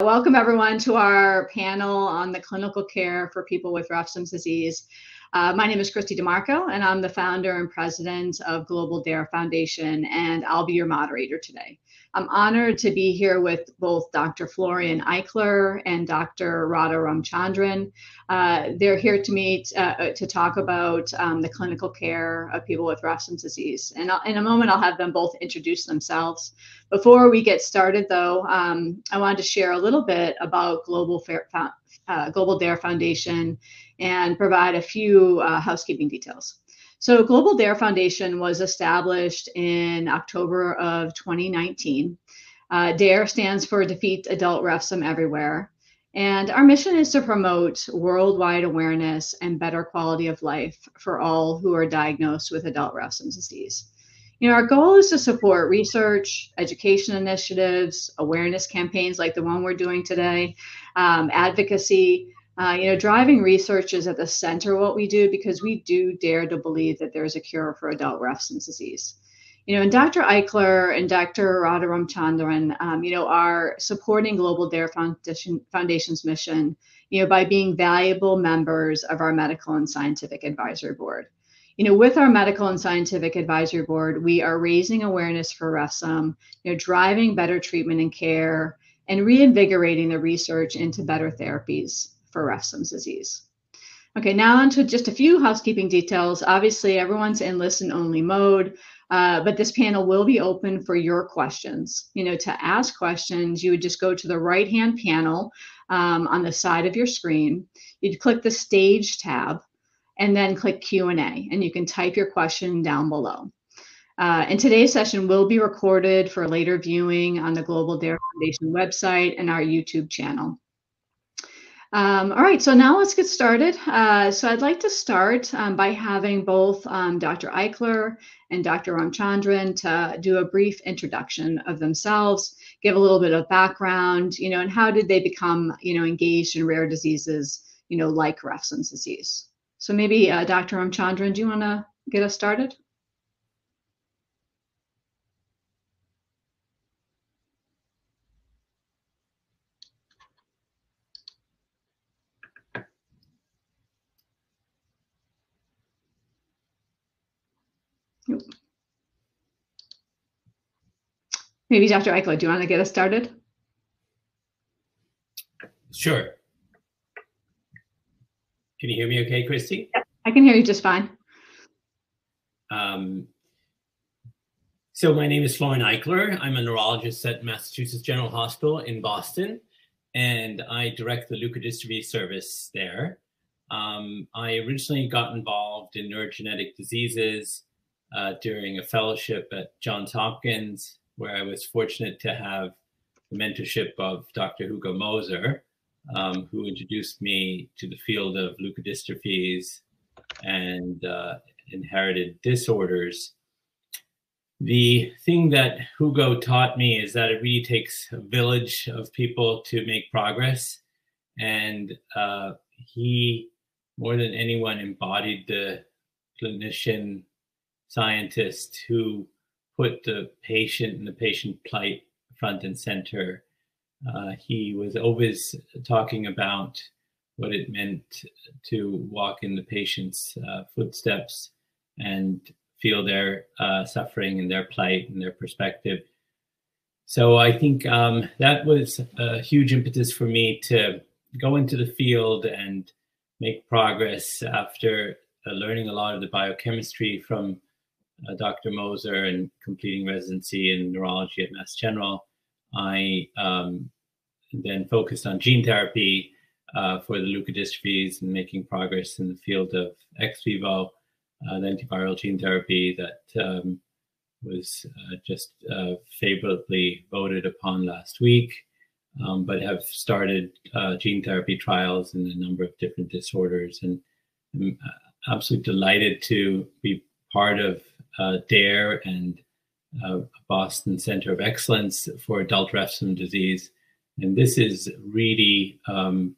Welcome everyone to our panel on the clinical care for people with Refsum's disease. Uh, my name is Christy DeMarco, and I'm the founder and president of Global DARE Foundation, and I'll be your moderator today. I'm honored to be here with both Dr. Florian Eichler and Dr. Radha Ramachandran. Uh, they're here to meet uh, uh, to talk about um, the clinical care of people with Refsum's disease. And I'll, in a moment, I'll have them both introduce themselves. Before we get started, though, um, I wanted to share a little bit about Global, Fair, uh, Global DARE Foundation and provide a few uh, housekeeping details. So, Global DARE Foundation was established in October of 2019. Uh, DARE stands for Defeat Adult Refsum Everywhere. And our mission is to promote worldwide awareness and better quality of life for all who are diagnosed with adult Refsum disease. You know, our goal is to support research, education initiatives, awareness campaigns like the one we're doing today, um, advocacy, uh, you know, driving research is at the center of what we do because we do dare to believe that there's a cure for adult Refsum's disease. You know, and Dr. Eichler and Dr. Radha Ramachandran, um, you know, are supporting Global DARE Foundation, Foundation's mission, you know, by being valuable members of our medical and scientific advisory board. You know, with our medical and scientific advisory board, we are raising awareness for Refsum, you know, driving better treatment and care, and reinvigorating the research into better therapies for Refsum's disease. Okay, now on to just a few housekeeping details. Obviously, everyone's in listen only mode, uh, but this panel will be open for your questions. You know, to ask questions, you would just go to the right hand panel um, on the side of your screen. You'd click the stage tab and then click Q&A, and you can type your question down below. Uh, and today's session will be recorded for later viewing on the Global DARE Foundation website and our YouTube channel. Um, all right, so now let's get started. Uh, so I'd like to start um, by having both um, Dr. Eichler and Dr. Ramchandran to do a brief introduction of themselves, give a little bit of background, you know, and how did they become, you know, engaged in rare diseases, you know, like Refsum's disease. So maybe uh, Dr. Ramchandran, do you want to get us started? Maybe Dr. Eichler, do you want to get us started? Sure. Can you hear me okay, Christy? Yeah, I can hear you just fine. Um, so my name is Florian Eichler. I'm a neurologist at Massachusetts General Hospital in Boston, and I direct the leukodystrophy service there. Um, I originally got involved in neurogenetic diseases uh, during a fellowship at Johns Hopkins, where I was fortunate to have the mentorship of Dr. Hugo Moser, um, who introduced me to the field of leukodystrophies and uh, inherited disorders. The thing that Hugo taught me is that it really takes a village of people to make progress. And uh, he, more than anyone, embodied the clinician scientist who put the patient and the patient plight front and center. Uh, he was always talking about what it meant to walk in the patient's uh, footsteps and feel their uh, suffering and their plight and their perspective. So I think um, that was a huge impetus for me to go into the field and make progress after uh, learning a lot of the biochemistry from uh, Dr. Moser and completing residency in neurology at Mass General, I um, then focused on gene therapy uh, for the leukodystrophies and making progress in the field of ex vivo, uh, lentiviral gene therapy that um, was uh, just uh, favorably voted upon last week, um, but have started uh, gene therapy trials in a number of different disorders. And I'm absolutely delighted to be part of uh, DARE and uh, Boston Center of Excellence for Adult Refsum Disease. And this is really um,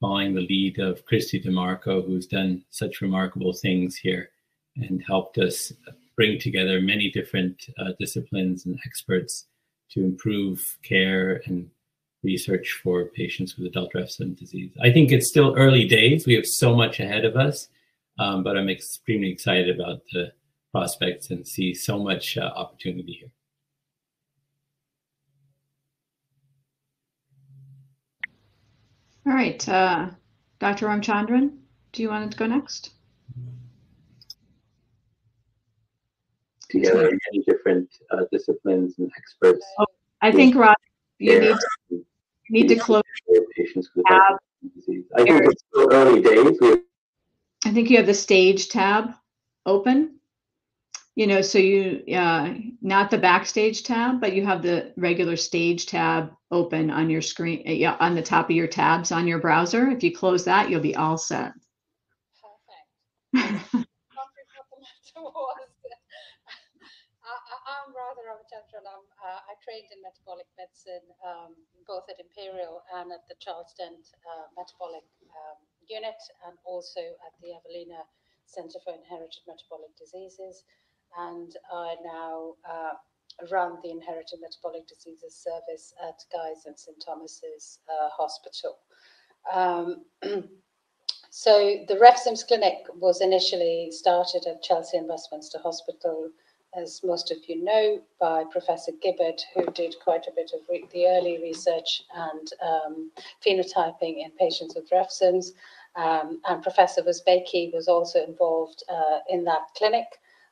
following the lead of Christy DeMarco, who's done such remarkable things here and helped us bring together many different uh, disciplines and experts to improve care and research for patients with adult Refsum disease. I think it's still early days. We have so much ahead of us, um, but I'm extremely excited about the prospects and see so much uh, opportunity here. All right, uh, Dr. Ramachandran, do you want to go next? Together, many different uh, disciplines and experts. Oh, I think, Rod, you need to, need to close patients with tab. disease. I think it's still early days. I think you have the stage tab open you know so you uh, not the backstage tab but you have the regular stage tab open on your screen uh, yeah on the top of your tabs on your browser. If you close that you'll be all set. Perfect. I'm Radha Ramachandran. I'm, uh, I trained in metabolic medicine um, both at Imperial and at the Charles Dent uh, Metabolic um, Unit and also at the Evelina Center for Inherited Metabolic Diseases and I now uh, run the Inherited Metabolic Diseases Service at Guy's and St Thomas's uh, Hospital. Um, so the Refsum's Clinic was initially started at Chelsea and Westminster Hospital, as most of you know, by Professor Gibberd, who did quite a bit of the early research and um, phenotyping in patients with Refsum's. Um, and Professor Wierzbicki was also involved uh, in that clinic.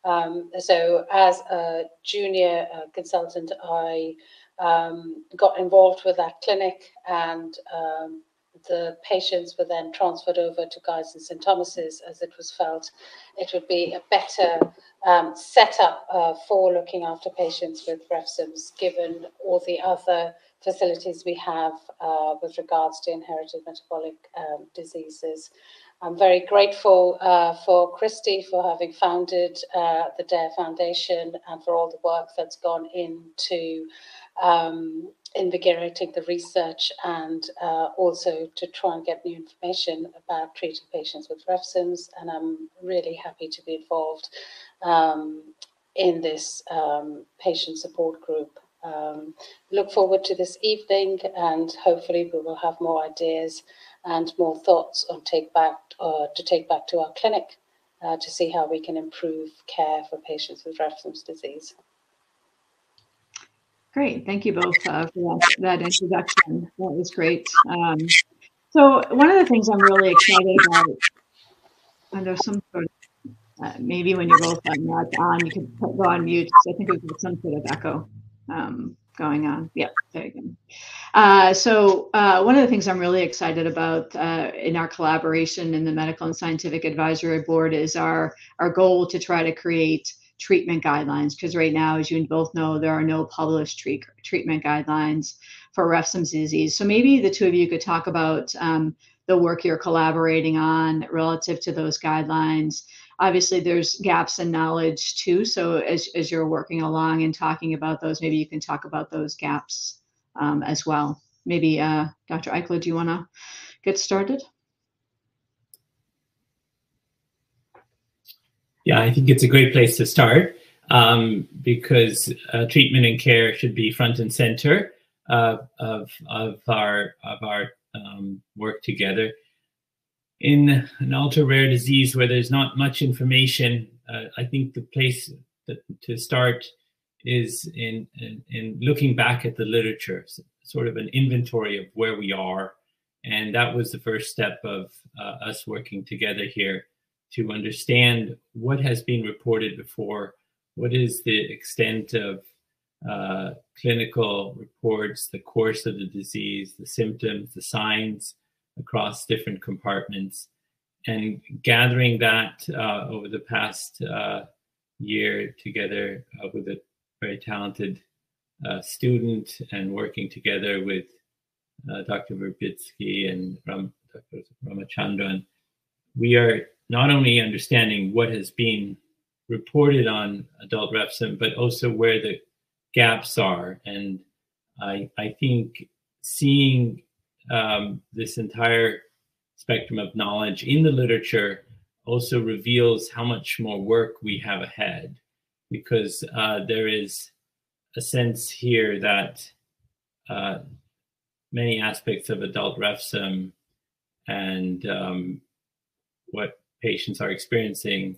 Um, so as a junior uh, consultant, I um, got involved with that clinic and um, the patients were then transferred over to Guy's and St. Thomas's as it was felt it would be a better um, setup uh, for looking after patients with Refsums, given all the other facilities we have uh, with regards to inherited metabolic um, diseases. I'm very grateful uh, for Christy for having founded uh, the DARE Foundation and for all the work that's gone into um, invigorating the research and uh, also to try and get new information about treating patients with Refsums. And I'm really happy to be involved um, in this um, patient support group. Um, look forward to this evening and hopefully we will have more ideas and more thoughts on take back uh, to take back to our clinic uh, to see how we can improve care for patients with Refsum's disease. Great, thank you both uh, for that, that, introduction. That was great. Um, so one of the things I'm really excited about, and there's some sort of, uh, maybe when you're both on, on, you can go on mute. because I think it was some sort of echo. Um, going on. Yep, there you go. Uh, so uh, one of the things I'm really excited about uh, in our collaboration in the Medical and Scientific Advisory Board is our our goal to try to create treatment guidelines because right now, as you both know, there are no published treat, treatment guidelines for Refsum's disease. So maybe the two of you could talk about um, the work you're collaborating on relative to those guidelines obviously there's gaps in knowledge too so as, as you're working along and talking about those maybe you can talk about those gaps um, as well. Maybe uh, dr eichler do you want to get started? Yeah i think it's a great place to start um, because uh, treatment and care should be front and center uh, of, of our of our um, work together in an ultra rare disease where there's not much information, uh, I think the place that, to start is in, in, in looking back at the literature, so sort of an inventory of where we are. And that was the first step of uh, us working together here to understand what has been reported before, what is the extent of uh, clinical reports, the course of the disease, the symptoms, the signs, across different compartments and gathering that uh, over the past uh, year together uh, with a very talented uh, student and working together with uh, Dr. Wierzbicki and Ram, Dr. Ramachandran, we are not only understanding what has been reported on adult Refsum, but also where the gaps are. And I, I think seeing um, this entire spectrum of knowledge in the literature also reveals how much more work we have ahead because uh, there is a sense here that uh, many aspects of adult refsum and um, what patients are experiencing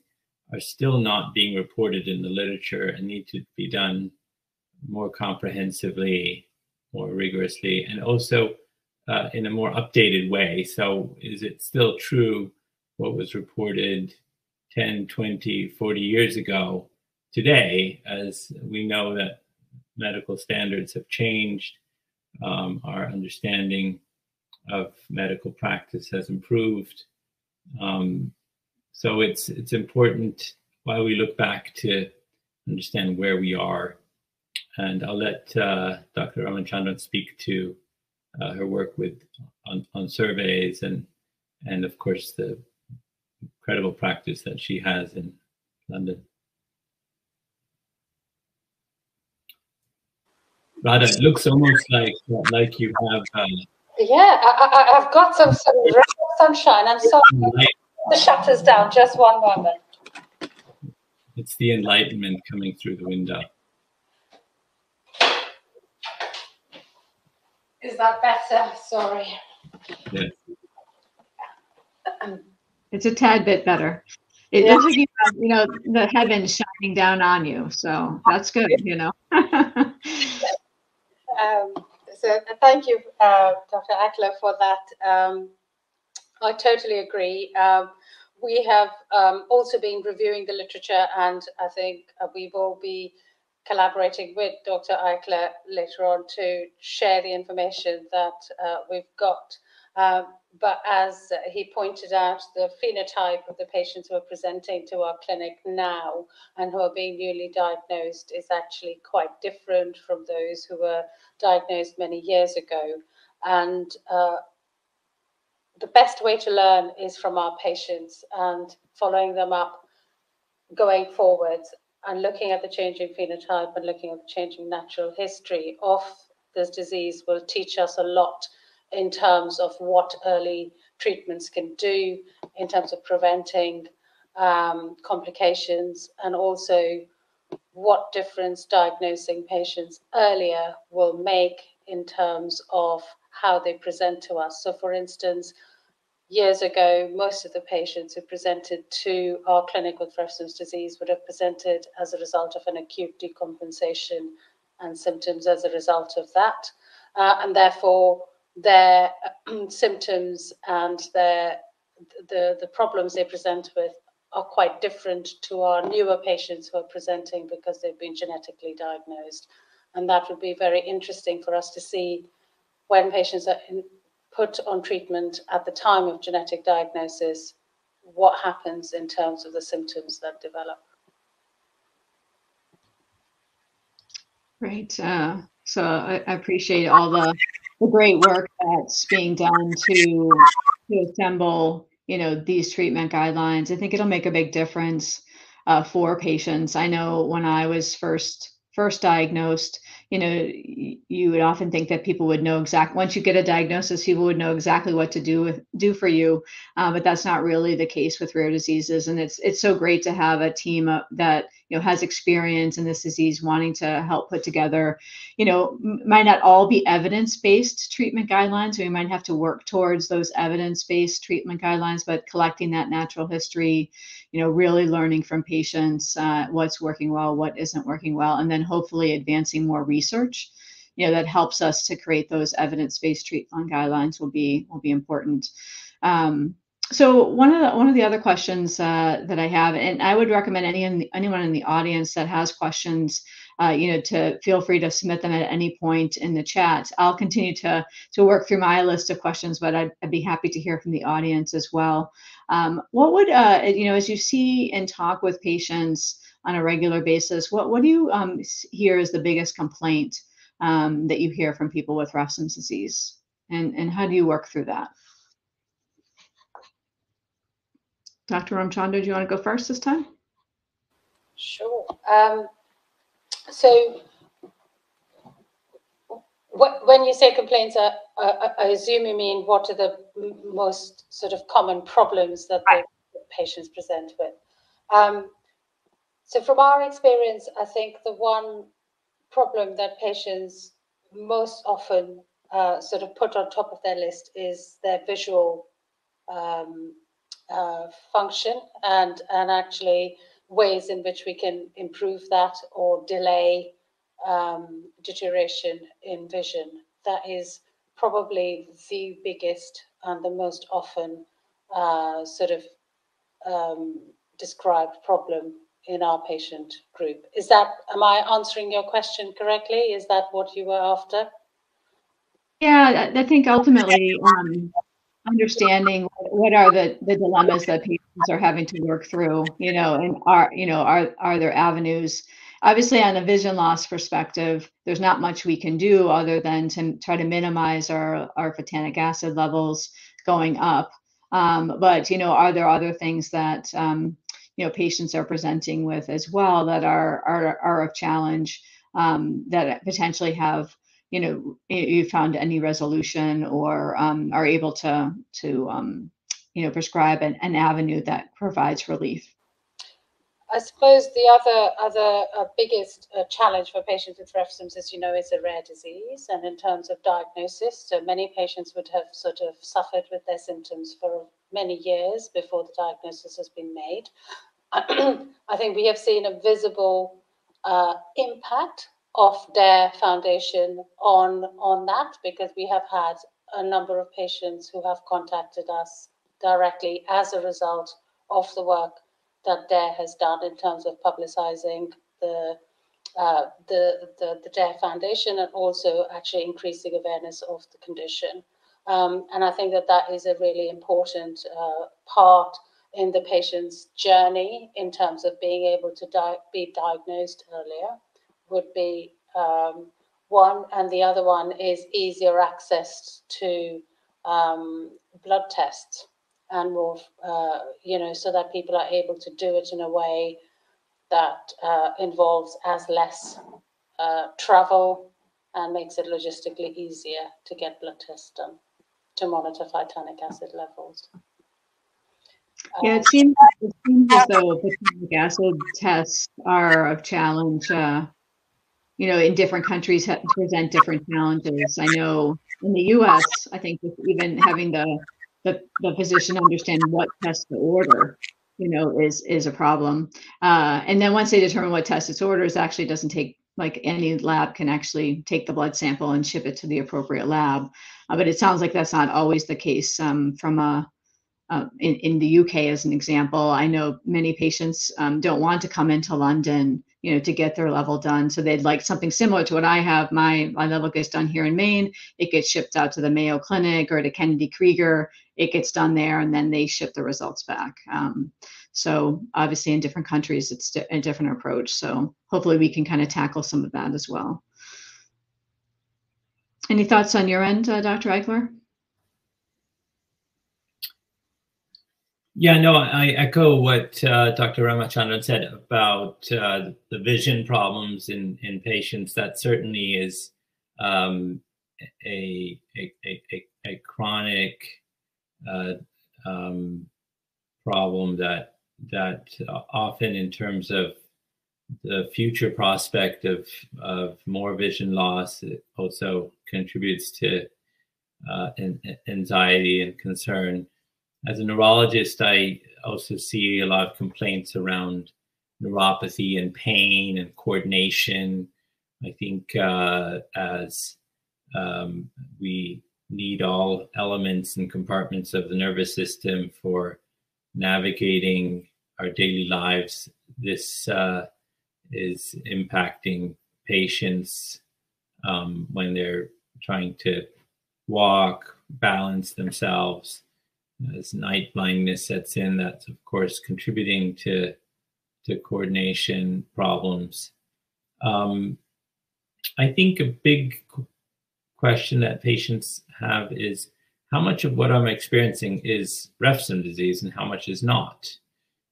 are still not being reported in the literature and need to be done more comprehensively, more rigorously, and also uh, in a more updated way. So, is it still true what was reported 10, 20, 40 years ago today, as we know that medical standards have changed, um, our understanding of medical practice has improved. Um, so it's it's important while we look back to understand where we are. And I'll let uh, Dr. Ramachandran speak to uh, her work with on, on surveys and and of course the incredible practice that she has in London. Radha, it looks almost like like you have. Uh, yeah, I, have got some, some sunshine. I'm sorry. The shutters down. Just one moment. It's the enlightenment coming through the window. Is that better? Sorry. Yes. It's a tad bit better. It yeah. looks like you have, you know, the heavens shining down on you. So that's good, you know. um, so thank you, uh, Dr. Eichler, for that. Um, I totally agree. Um, we have um, also been reviewing the literature, and I think uh, we will be collaborating with Dr. Eichler later on to share the information that uh, we've got. Um, but as he pointed out, the phenotype of the patients who are presenting to our clinic now and who are being newly diagnosed is actually quite different from those who were diagnosed many years ago. And uh, the best way to learn is from our patients and following them up going forward and looking at the changing phenotype and looking at the changing natural history of this disease will teach us a lot in terms of what early treatments can do in terms of preventing um, complications and also what difference diagnosing patients earlier will make in terms of how they present to us. So, for instance, years ago, most of the patients who presented to our clinic with Refsum's disease would have presented as a result of an acute decompensation and symptoms as a result of that. Uh, and therefore, their symptoms and their the, the problems they present with are quite different to our newer patients who are presenting because they've been genetically diagnosed. And that would be very interesting for us to see when patients are in, put on treatment at the time of genetic diagnosis, what happens in terms of the symptoms that develop. Great. Uh, so I, I, appreciate all the, the great work that's being done to to assemble, you know, these treatment guidelines. I think it'll make a big difference uh, for patients. I know when I was first first diagnosed, you know you would often think that people would know exact once you get a diagnosis people would know exactly what to do with do for you uh, but that's not really the case with rare diseases and it's it's so great to have a team that you know has experience in this disease wanting to help put together you know might not all be evidence based treatment guidelines. We might have to work towards those evidence based treatment guidelines but collecting that natural history you know really learning from patients uh, what's working well what isn't working well and then hopefully advancing more research you know that helps us to create those evidence-based treatment guidelines will be will be important. Um, so one of the one of the other questions uh, that I have, and I would recommend any anyone in the audience that has questions, uh, you know, to feel free to submit them at any point in the chat. I'll continue to to work through my list of questions, but I'd, I'd be happy to hear from the audience as well. Um, what would uh, you know, as you see and talk with patients on a regular basis, what what do you um, hear is the biggest complaint um, that you hear from people with Refsum's disease, and and how do you work through that? Dr. Ramchandra, do you want to go first this time? Sure. Um, so when you say complaints, uh, uh, I assume you mean what are the most sort of common problems that the patients present with. Um, so from our experience, I think the one problem that patients most often uh, sort of put on top of their list is their visual um, uh, function and and actually ways in which we can improve that or delay um, deterioration in vision. That is probably the biggest and the most often uh, sort of um, described problem in our patient group. Is that, am I answering your question correctly? Is that what you were after? Yeah, I think ultimately um, understanding what are the, the dilemmas that patients are having to work through, you know, and are, you know, are, are there avenues? Obviously, on a vision loss perspective, there's not much we can do other than to try to minimize our, our phytanic acid levels going up. Um, but, you know, are there other things that, um, you know, patients are presenting with as well that are, are, are of challenge um, that potentially have you know you found any resolution or um, are able to to um, you know prescribe an, an avenue that provides relief I suppose the other other uh, biggest uh, challenge for patients with Refsum's, as you know, is a rare disease. And in terms of diagnosis, so many patients would have sort of suffered with their symptoms for many years before the diagnosis has been made. I think we have seen a visible uh, impact of DARE Foundation on on that because we have had a number of patients who have contacted us directly as a result of the work that DARE has done in terms of publicizing the uh, the, the, the DARE Foundation and also actually increasing awareness of the condition. Um, and I think that that is a really important uh, part in the patient's journey in terms of being able to di- be diagnosed earlier would be um, one, and the other one is easier access to um, blood tests and more, uh, you know, so that people are able to do it in a way that uh, involves as less uh, travel and makes it logistically easier to get blood tests done to monitor phytanic acid levels. Yeah, it seems, it seems as though phytanic acid tests are a challenge uh, you know, in different countries present different challenges. I know in the U.S., I think even having the the, the physician understand what test to order, you know, is is a problem. Uh, and then once they determine what test it's order, it actually doesn't take like any lab can actually take the blood sample and ship it to the appropriate lab. Uh, but it sounds like that's not always the case um, from a uh, in, in the UK, as an example, I know many patients um, don't want to come into London you know, to get their level done. So they'd like something similar to what I have. My my level gets done here in Maine. It gets shipped out to the Mayo Clinic or to Kennedy Krieger. It gets done there, and then they ship the results back. Um, so obviously, in different countries, it's a different approach. So hopefully, we can kind of tackle some of that as well. Any thoughts on your end, uh, Dr. Eichler? Yeah, no, I echo what uh, Dr. Ramachandran said about uh, the vision problems in, in patients. That certainly is um, a, a, a, a, chronic uh, um, problem that that often, in terms of the future prospect of of more vision loss, it also contributes to uh, anxiety and concern as a neurologist, I also see a lot of complaints around neuropathy and pain and coordination. I think uh, as um, we need all elements and compartments of the nervous system for navigating our daily lives, this uh, is impacting patients um, when they're trying to walk, balance themselves as night blindness sets in, that's of course contributing to to coordination problems. Um, I think a big question that patients have is how much of what I'm experiencing is Refsum disease and how much is not?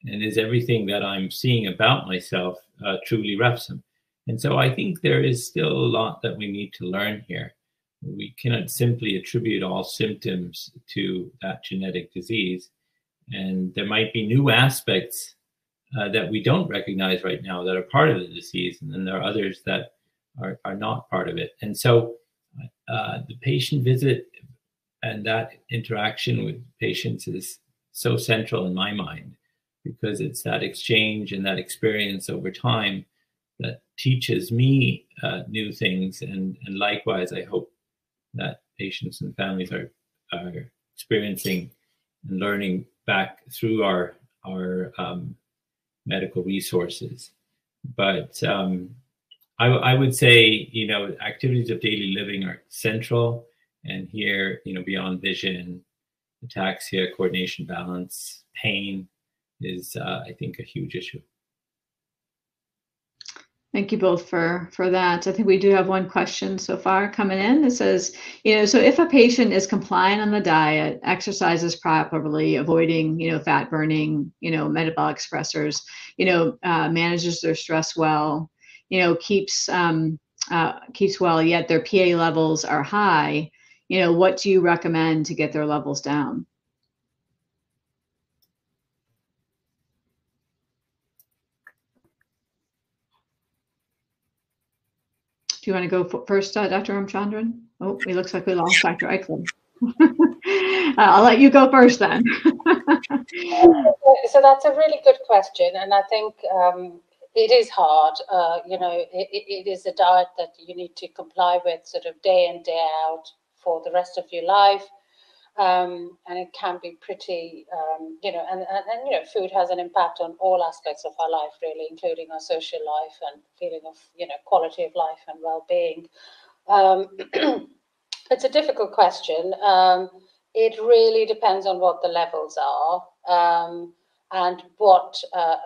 And is everything that I'm seeing about myself uh, truly Refsum? And so I think there is still a lot that we need to learn here we cannot simply attribute all symptoms to that genetic disease. And there might be new aspects uh, that we don't recognize right now that are part of the disease. And then there are others that are, are not part of it. And so uh, the patient visit and that interaction with patients is so central in my mind because it's that exchange and that experience over time that teaches me uh, new things and and likewise i hope that patients and families are are experiencing and learning back through our our um, medical resources. But um, I, I would say you know activities of daily living are central. And here you know beyond vision ataxia coordination balance pain is uh, i think a huge issue Thank you both for for that. I think we do have one question so far coming in. It says, you know, so if a patient is compliant on the diet, exercises properly, avoiding, you know, fat burning, you know, metabolic stressors, you know, uh, manages their stress well, you know, keeps um, uh, keeps well, yet their PA levels are high, you know, what do you recommend to get their levels down? You want to go first, uh, Dr. Ramachandran? Oh, it looks like we lost Dr. Eichler. uh, I'll let you go first then. so that's a really good question, and I think um, it is hard. Uh, you know, it, it is a diet that you need to comply with sort of day in day out for the rest of your life um, and it can be pretty, um, you know, and, and, and, you know, food has an impact on all aspects of our life, really, including our social life and feeling of, you know, quality of life and well-being. Um, it's a difficult question. Um, it really depends on what the levels are um, and what uh,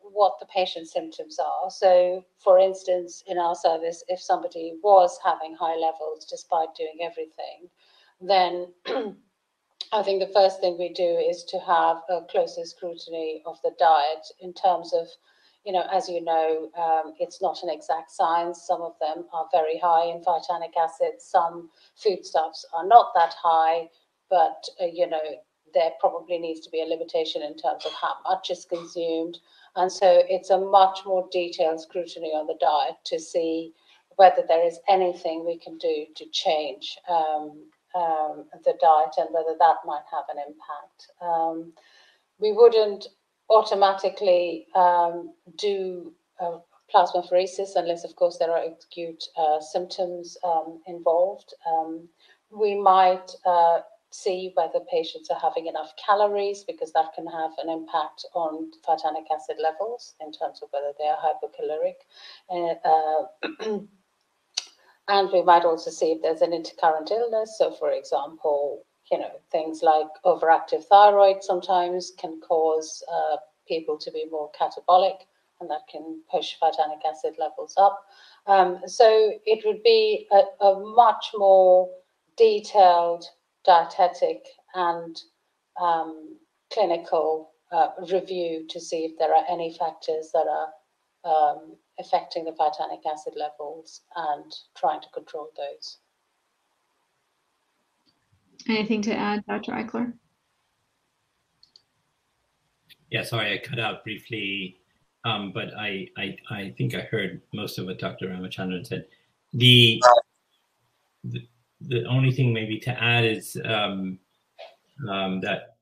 what the patient's symptoms are. So, for instance, in our service, if somebody was having high levels despite doing everything, then I think the first thing we do is to have a closer scrutiny of the diet in terms of, you know, as you know, um, it's not an exact science. Some of them are very high in phytanic acid. Some foodstuffs are not that high, but, uh, you know, there probably needs to be a limitation in terms of how much is consumed. And so it's a much more detailed scrutiny on the diet to see whether there is anything we can do to change um, um, the diet and whether that might have an impact. Um, we wouldn't automatically um, do uh, plasmapheresis unless, of course, there are acute uh, symptoms um, involved. Um, we might uh, see whether patients are having enough calories because that can have an impact on phytanic acid levels in terms of whether they are hypocaloric. Uh, And we might also see if there's an intercurrent illness. So, for example, you know, things like overactive thyroid sometimes can cause uh, people to be more catabolic, and that can push phytanic acid levels up. Um, so, it would be a, a much more detailed dietetic and um, clinical uh, review to see if there are any factors that are um, affecting the phytanic acid levels and trying to control those. Anything to add, Dr. Eichler? Yeah, sorry, I cut out briefly, um, but I, I, I think I heard most of what Dr. Ramachandran said. The, the, the only thing maybe to add is um, um, that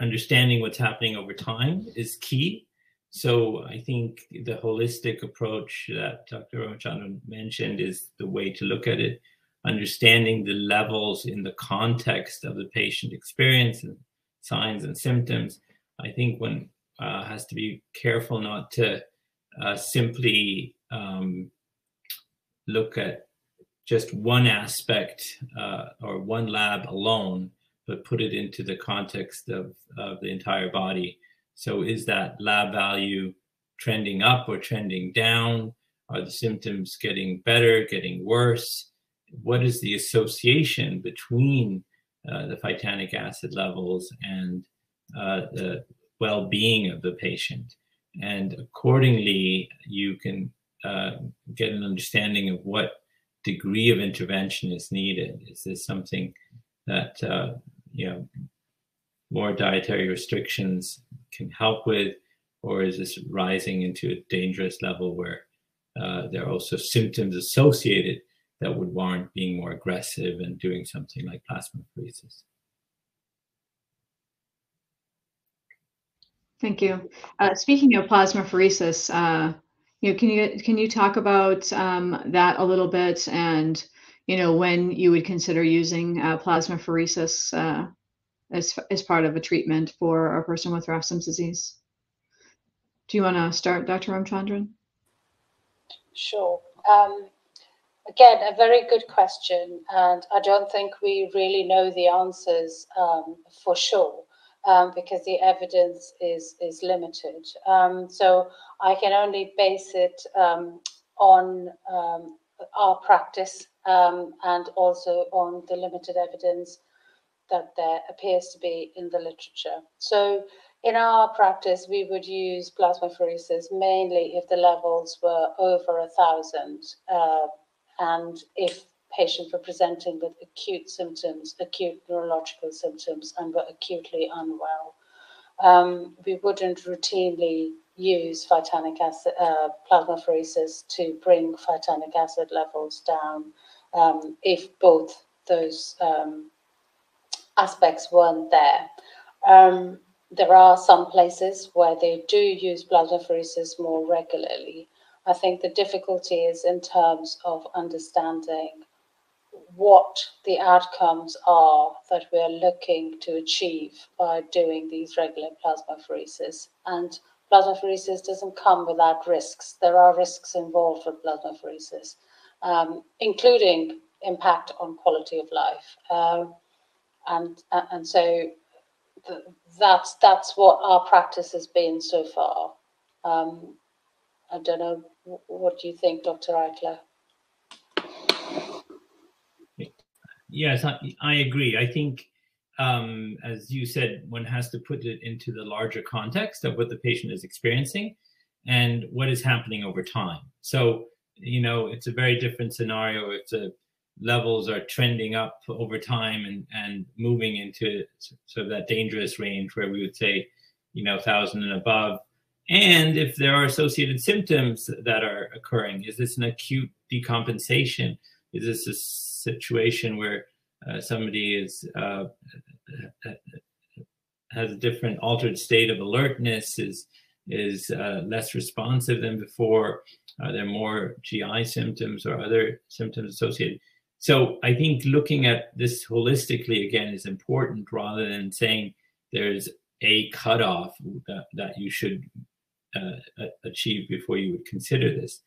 understanding what's happening over time is key so I think the holistic approach that Dr. Ramachandran mentioned is the way to look at it, understanding the levels in the context of the patient experience and signs and symptoms. I think one uh, has to be careful not to uh, simply um, look at just one aspect uh, or one lab alone, but put it into the context of, of the entire body so is that lab value trending up or trending down? Are the symptoms getting better, getting worse? What is the association between uh, the phytanic acid levels and uh, the well-being of the patient? And accordingly, you can uh, get an understanding of what degree of intervention is needed. Is this something that uh, you know more dietary restrictions can help with, or is this rising into a dangerous level where uh, there are also symptoms associated that would warrant being more aggressive and doing something like plasmapheresis. Thank you. Uh, speaking of plasmapheresis, uh, you know, can you can you talk about um, that a little bit, and you know when you would consider using uh, plasmapheresis uh, as as part of a treatment for a person with Refsum's disease? Do you want to start, Dr. Ramchandran? Sure. Um, again, a very good question, and I don't think we really know the answers um, for sure um, because the evidence is is limited. Um, so I can only base it um, on um, our practice and also on the limited evidence that there appears to be in the literature. So in our practice, we would use plasmapheresis mainly if the levels were over a thousand, uh, and if patients were presenting with acute symptoms, acute neurological symptoms, and were acutely unwell. Um, we wouldn't routinely use phytanic acid, uh, plasmapheresis to bring phytanic acid levels down um, if both those um, aspects weren't there. Um, there are some places where they do use plasmapheresis more regularly. I think the difficulty is in terms of understanding what the outcomes are that we're looking to achieve by doing these regular plasmapheresis. And plasmapheresis doesn't come without risks. There are risks involved with plasmapheresis, um, including impact on quality of life. Um, and, and so that's, that's what our practice has been so far. Um, I don't know, what do you think, Dr. Eichler? Yes, I, I agree. I think, um, as you said, one has to put it into the larger context of what the patient is experiencing and what is happening over time. So, you know, it's a very different scenario It's the levels are trending up over time and, and moving into sort of that dangerous range where we would say, you know, 1,000 and above. And if there are associated symptoms that are occurring, is this an acute decompensation? Is this a situation where uh, somebody is uh, has a different altered state of alertness, is is uh, less responsive than before. Are there more GI symptoms or other symptoms associated? So I think looking at this holistically again is important rather than saying there's a cutoff that, that you should uh, achieve before you would consider this.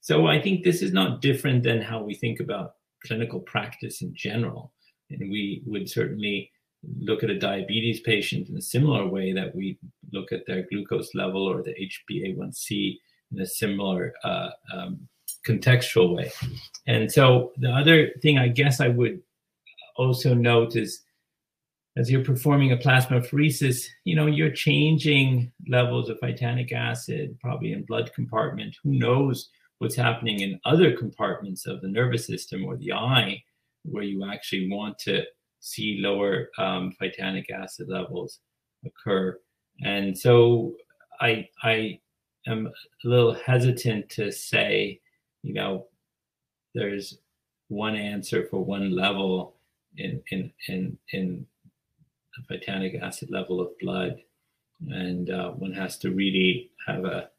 So I think this is not different than how we think about clinical practice in general. And we would certainly look at a diabetes patient in a similar way that we look at their glucose level or the HbA1c in a similar uh, um, contextual way. And so the other thing I guess I would also note is as you're performing a plasmapheresis, you know, you're changing levels of phytanic acid, probably in blood compartment. Who knows what's happening in other compartments of the nervous system or the eye, where you actually want to see lower um, acid levels occur. And so I, I am a little hesitant to say, you know, there's one answer for one level in, in, in, in the phytanic acid level of blood. And uh, one has to really have a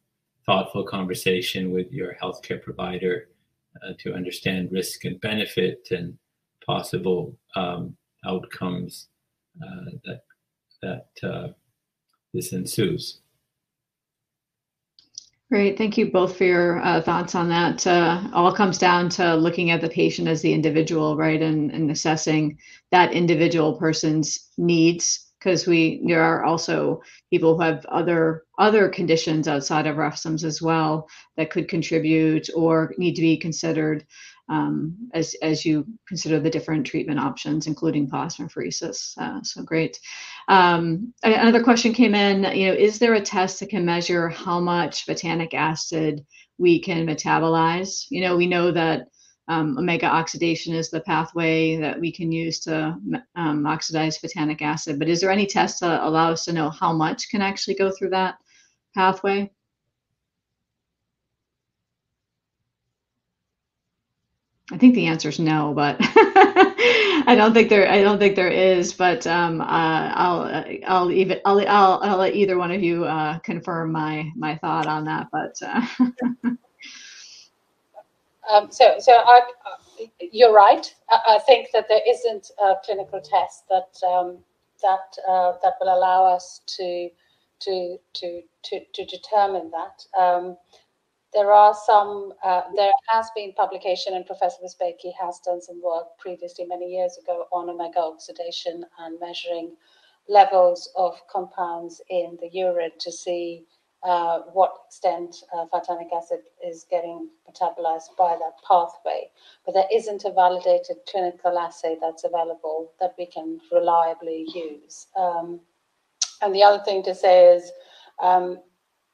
thoughtful conversation with your healthcare provider uh, to understand risk and benefit and possible um, outcomes uh, that that uh, this ensues. Great, thank you both for your uh, thoughts on that. Uh, all comes down to looking at the patient as the individual, right, and, and assessing that individual person's needs because we there are also people who have other other conditions outside of Refsum's as well that could contribute or need to be considered um, as as you consider the different treatment options, including plasmapheresis. Uh, so great. Um, another question came in. You know, is there a test that can measure how much phytanic acid we can metabolize? You know, we know that um, omega oxidation is the pathway that we can use to um, oxidize phytanic acid. But is there any test to allow us to know how much can actually go through that pathway? I think the answer is no, but I don't think there. I don't think there is. But um, uh, I'll I'll even I'll, I'll I'll let either one of you uh, confirm my my thought on that. But uh. um, so so I, you're right. I, I, think that there isn't a clinical test that um, that uh, that will allow us to to to to, to determine that. There are some, uh, there has been publication, and Professor Wierzbicki has done some work previously, many years ago, on omega oxidation and measuring levels of compounds in the urine to see uh, what extent uh, phytanic acid is getting metabolized by that pathway. But there isn't a validated clinical assay that's available that we can reliably use. Um, and the other thing to say is um,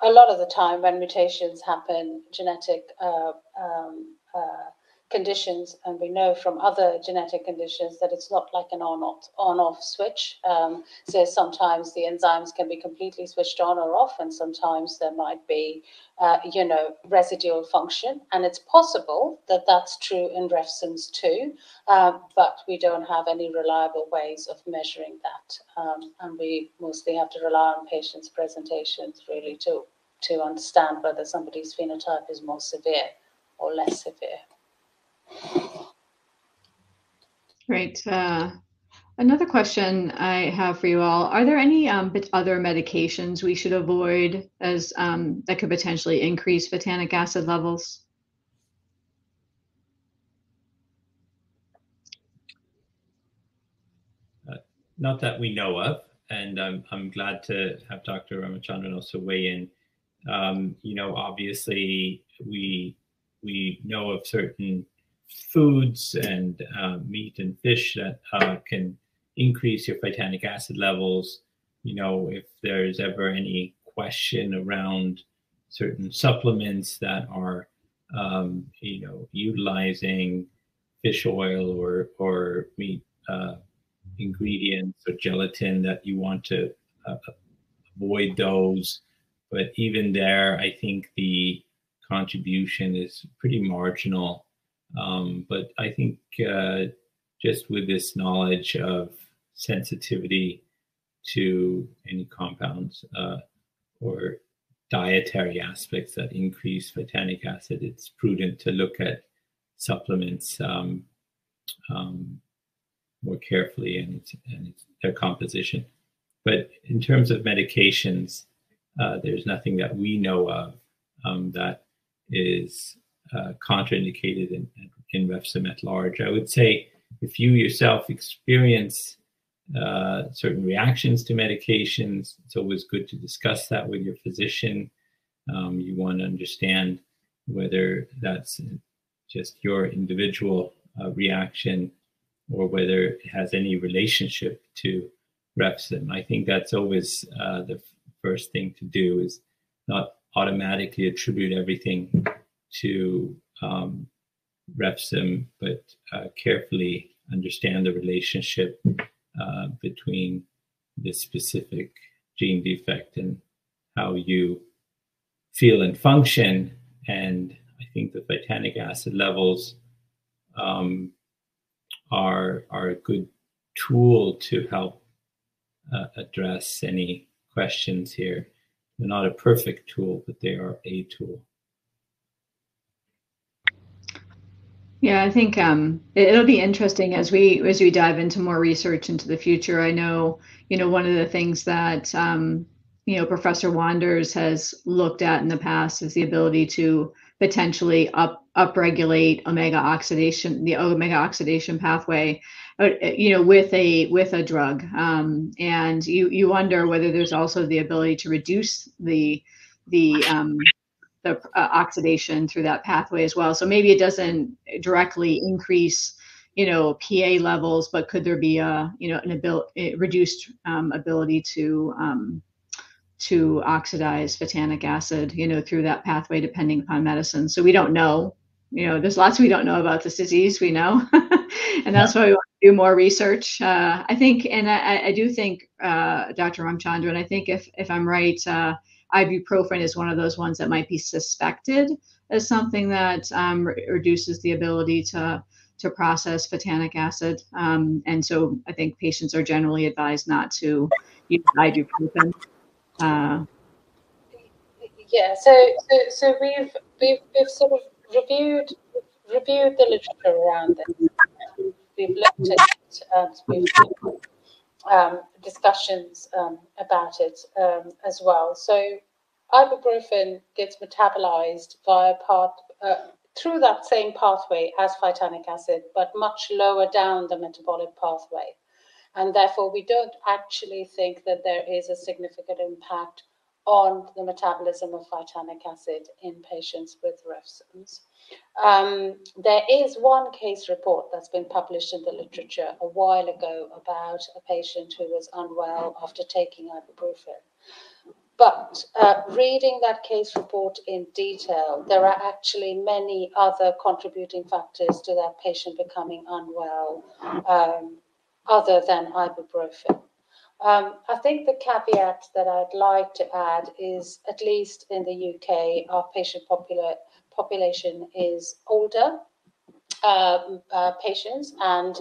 a lot of the time when mutations happen, genetic uh, um, uh, conditions, and we know from other genetic conditions that it's not like an on-off on-off switch. Um, so sometimes the enzymes can be completely switched on or off, and sometimes there might be, uh, you know, residual function. And it's possible that that's true in refsums too, uh, but we don't have any reliable ways of measuring that, um, and we mostly have to rely on patients' presentations really to to understand whether somebody's phenotype is more severe or less severe. Great. Uh, another question I have for you all: Are there any um, other medications we should avoid as um, that could potentially increase phytanic acid levels? Uh, not that we know of, and I'm I'm glad to have Dr. Ramachandran also weigh in um, you know, obviously we we know of certain foods and uh, meat and fish that uh, can increase your phytanic acid levels. You know, if there's ever any question around certain supplements that are, um, you know, utilizing fish oil or or meat uh, ingredients or gelatin that you want to uh, avoid those. But even there, I think the contribution is pretty marginal. Um, but I think uh, just with this knowledge of sensitivity to any compounds uh, or dietary aspects that increase phytanic acid, it's prudent to look at supplements um, um, more carefully and, and their composition. But in terms of medications, uh, there's nothing that we know of um, that is uh, contraindicated in, in refsum at large. I would say if you yourself experience uh, certain reactions to medications, it's always good to discuss that with your physician. Um, you want to understand whether that's just your individual uh, reaction or whether it has any relationship to refsum. I think that's always uh, the first thing to do is not automatically attribute everything to um, refsum, but uh, carefully understand the relationship uh, between this specific gene defect and how you feel and function. And I think the phytanic acid levels um, are are a good tool to help uh, address any questions here. They're not a perfect tool, but they are a tool. Yeah, I think um, it, will be interesting as we as we dive into more research into the future. I know, you know, one of the things that um, you know Professor Wanders has looked at in the past is the ability to potentially up upregulate omega oxidation, the omega oxidation pathway, uh, you know, with a with a drug, um, and you you wonder whether there's also the ability to reduce the the um, the uh, oxidation through that pathway as well. So maybe it doesn't directly increase, you know, PA levels, but could there be a you know an ability reduced um, ability to um, to oxidize phytanic acid, you know, through that pathway, depending upon medicine. So we don't know. You know, there's lots we don't know about this disease. We know, and that's yeah. why we want to do more research. Uh, I think, and I, I do think, uh, Dr. Ramchandran, I think if, if I'm right, uh, ibuprofen is one of those ones that might be suspected as something that um, re- reduces the ability to to process phytanic acid. Um, and so I think patients are generally advised not to use ibuprofen. Uh, yeah, so, so so we've we've we've sort of reviewed reviewed the literature around this. We've looked at it, um, we've um, discussions um, about it um, as well. So ibuprofen gets metabolized via path uh, through that same pathway as phytanic acid, but much lower down the metabolic pathway. And therefore, we don't actually think that there is a significant impact on the metabolism of phytanic acid in patients with refsums. Um, there is one case report that's been published in the literature a while ago about a patient who was unwell after taking ibuprofen. But uh, reading that case report in detail, there are actually many other contributing factors to that patient becoming unwell um, other than ibuprofen. Um, I think the caveat that I'd like to add is, at least in the UK, our patient popula- population is older um, uh, patients, and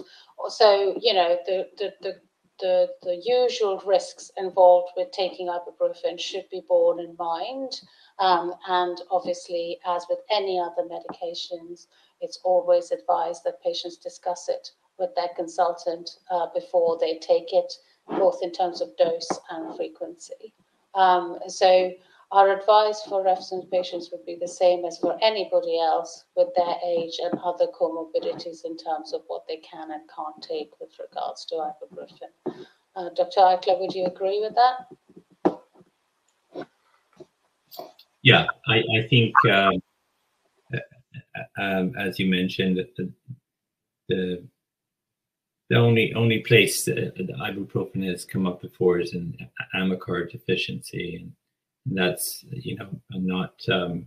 so you know, the, the, the the, the usual risks involved with taking ibuprofen should be borne in mind. Um, and obviously, as with any other medications, it's always advised that patients discuss it with their consultant uh, before they take it, both in terms of dose and frequency. Um, so, our advice for refsum patients would be the same as for anybody else with their age and other comorbidities in terms of what they can and can't take with regards to ibuprofen. Uh, Dr. Eichler, would you agree with that? Yeah, I, I think, um, um, as you mentioned, the, the the only only place that ibuprofen has come up before is in AMACR deficiency, and that's you know not um,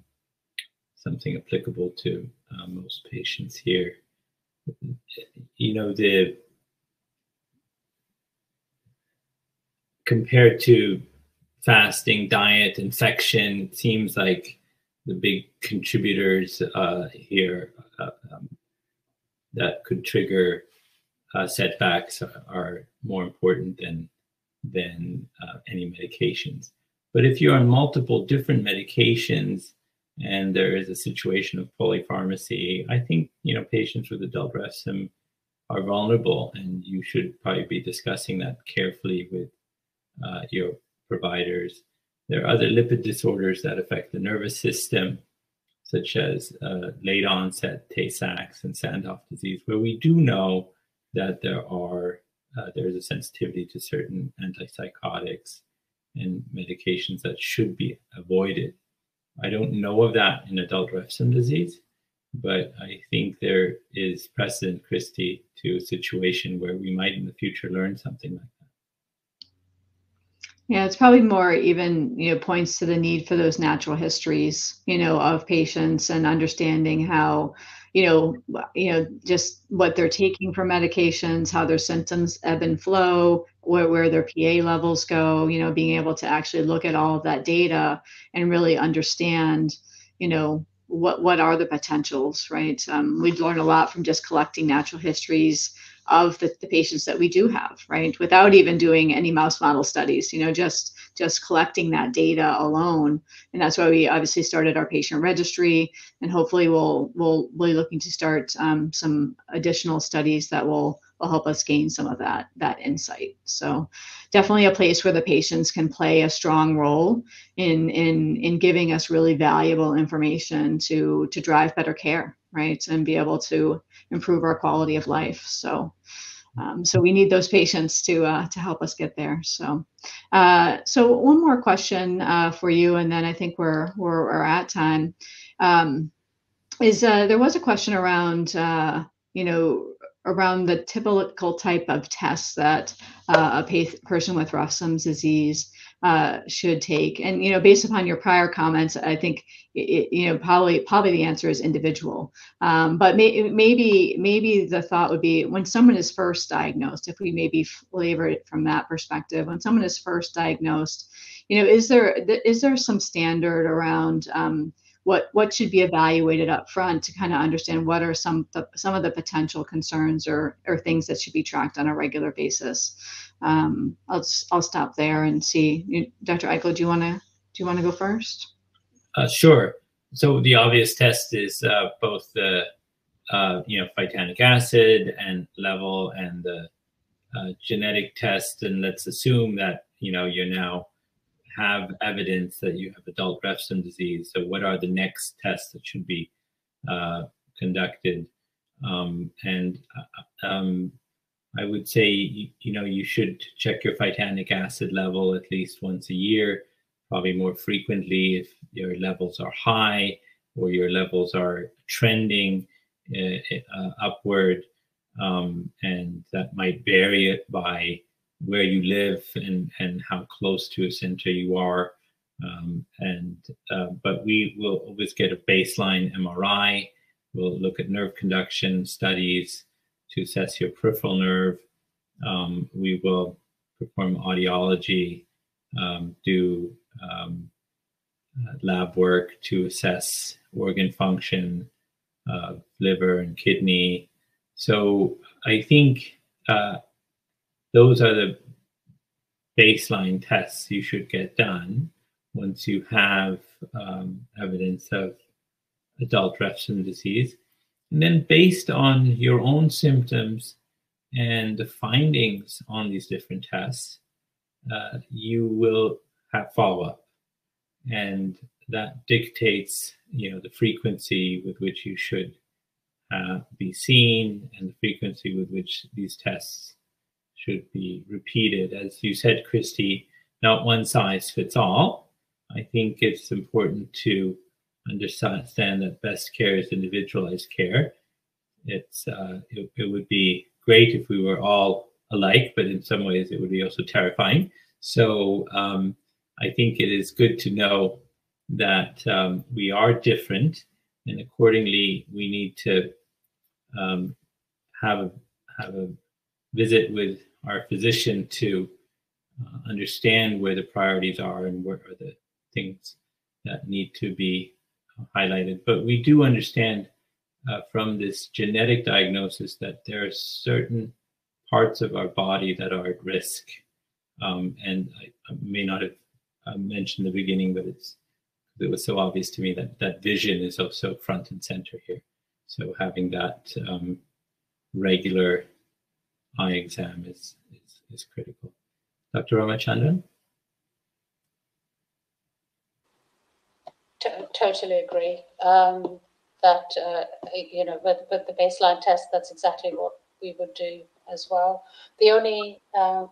something applicable to uh, most patients here. You know the compared to fasting, diet, infection, it seems like the big contributors uh, here uh, um, that could trigger uh, setbacks are more important than than uh, any medications. But if you're on multiple different medications and there is a situation of polypharmacy, I think you know patients with adult refsum are vulnerable, and you should probably be discussing that carefully with uh, your providers. There are other lipid disorders that affect the nervous system, such as uh, late onset Tay Sachs and Sandhoff disease, where we do know that there are uh, there is a sensitivity to certain antipsychotics and medications that should be avoided. I don't know of that in adult refsum disease, but I think there is precedent, Christy, to a situation where we might in the future learn something like that. Yeah, it's probably more even, you know, points to the need for those natural histories, you know, of patients and understanding how you know, you know, just what they're taking for medications, how their symptoms ebb and flow, where, where their PA levels go, you know, being able to actually look at all of that data and really understand, you know, what what are the potentials, right? Um, we'd learn a lot from just collecting natural histories of the, the patients that we do have, right? Without even doing any mouse model studies, you know, just just collecting that data alone. And that's why we obviously started our patient registry, and hopefully we'll we'll be looking to start um, some additional studies that will will help us gain some of that that insight. So definitely a place where the patients can play a strong role in in in giving us really valuable information to to drive better care, right, and be able to improve our quality of life. So um, so we need those patients to uh, to help us get there. So, uh, so one more question uh, for you, and then I think we're we're, we're at time. Um, is uh, there was a question around uh, you know around the typical type of tests that uh, a person with Refsum's disease uh, should take? And you know, based upon your prior comments, I think it, you know probably probably the answer is individual. Um, but may, maybe maybe the thought would be when someone is first diagnosed, if we maybe flavor it from that perspective, when someone is first diagnosed, you know, is there is there some standard around um, what what should be evaluated up front to kind of understand what are some the, some of the potential concerns or or things that should be tracked on a regular basis. Um, I'll I'll stop there and see. Dr. Eichler, do you want to do you want to go first? Uh, sure. So the obvious test is uh, both the uh, you know phytanic acid and level and the uh, genetic test, and let's assume that you know you're now have evidence that you have adult Refsum disease. So what are the next tests that should be uh, conducted? Um, and uh, um, I would say you, you know you should check your phytanic acid level at least once a year, probably more frequently if your levels are high or your levels are trending uh, uh, upward, um, and that might vary it by where you live and, and how close to a center you are. Um, and uh, but we will always get a baseline MRI. We'll look at nerve conduction studies to assess your peripheral nerve. Um, we will perform audiology, um, do um, uh, lab work to assess organ function, uh, liver and kidney. So I think uh, those are the baseline tests you should get done once you have um, evidence of adult Refsum disease. And then, based on your own symptoms and the findings on these different tests, uh, you will have follow up. And that dictates, you know, the frequency with which you should uh, be seen and the frequency with which these tests should be repeated. As you said, Christy, not one size fits all. I think it's important to understand that best care is individualized care. It's uh, it, it would be great if we were all alike, but in some ways it would be also terrifying. So um, I think it is good to know that um, we are different, and accordingly we need to um, have have a visit with our physician to uh, understand where the priorities are and what are the things that need to be highlighted. But we do understand uh, from this genetic diagnosis that there are certain parts of our body that are at risk. Um, and I, I, may not have uh, mentioned the beginning, but it's it was so obvious to me that that vision is also front and center here. So having that um, regular eye exam is, is, is critical. Dr. Ramachandran? totally agree. Um, that, uh, you know, with, with the baseline test, that's exactly what we would do as well. The only uh,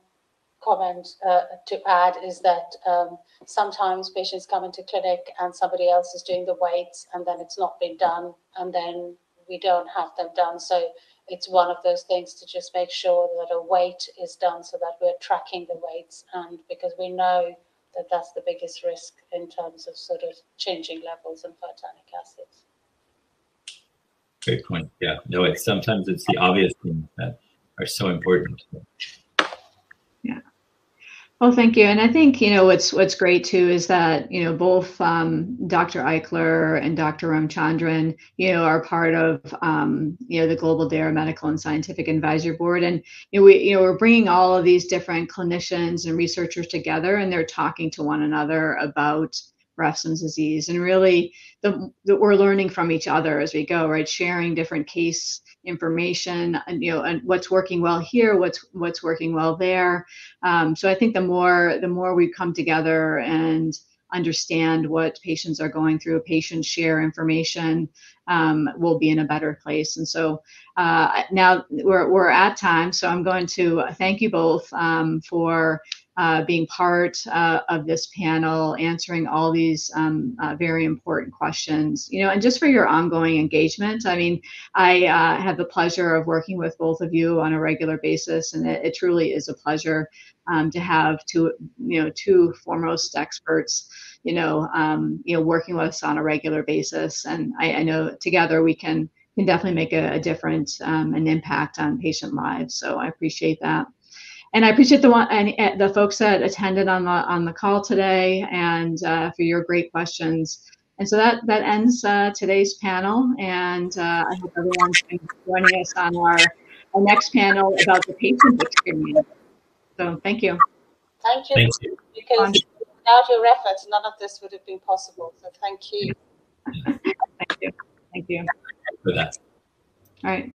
comment uh, to add is that um, sometimes patients come into clinic and somebody else is doing the weights and then it's not been done and then we don't have them done. So it's one of those things to just make sure that a weight is done so that we're tracking the weights and because we know that that's the biggest risk in terms of sort of changing levels in phytanic acids. Great point. Yeah, no, it's sometimes it's the obvious things that are so important. Well, thank you. And I think, you know, what's what's great too is that, you know, both um, Dr. Eichler and Dr. Ramachandran, you know, are part of, um, you know, the Global DARE Medical and Scientific Advisory Board. And, you know, we, you know, we're bringing all of these different clinicians and researchers together and they're talking to one another about Refsum's disease. And really, the, we're learning from each other as we go, right? Sharing different case information and you know and what's working well here what's what's working well there um, so i think the more the more we come together and understand what patients are going through patients share information um, we'll be in a better place and so uh, now we're, we're at time so i'm going to thank you both um, for uh, being part uh, of this panel, answering all these um, uh, very important questions, you know, and just for your ongoing engagement. I mean, I uh, have the pleasure of working with both of you on a regular basis, and it, it truly is a pleasure um, to have two, you know, two foremost experts, you know, um, you know, working with us on a regular basis. And I, I know together we can can definitely make a, a difference, um, an impact on patient lives. So I appreciate that and I appreciate the one and, the folks that attended on the on the call today and uh, for your great questions. And so that that ends uh, today's panel, and uh, I hope everyone's joining us on our, our next panel about the patient experience. So thank you. Thank you. Thank you. Because without your efforts, none of this would have been possible. So thank you. Thank you. Thank you. for that. All right.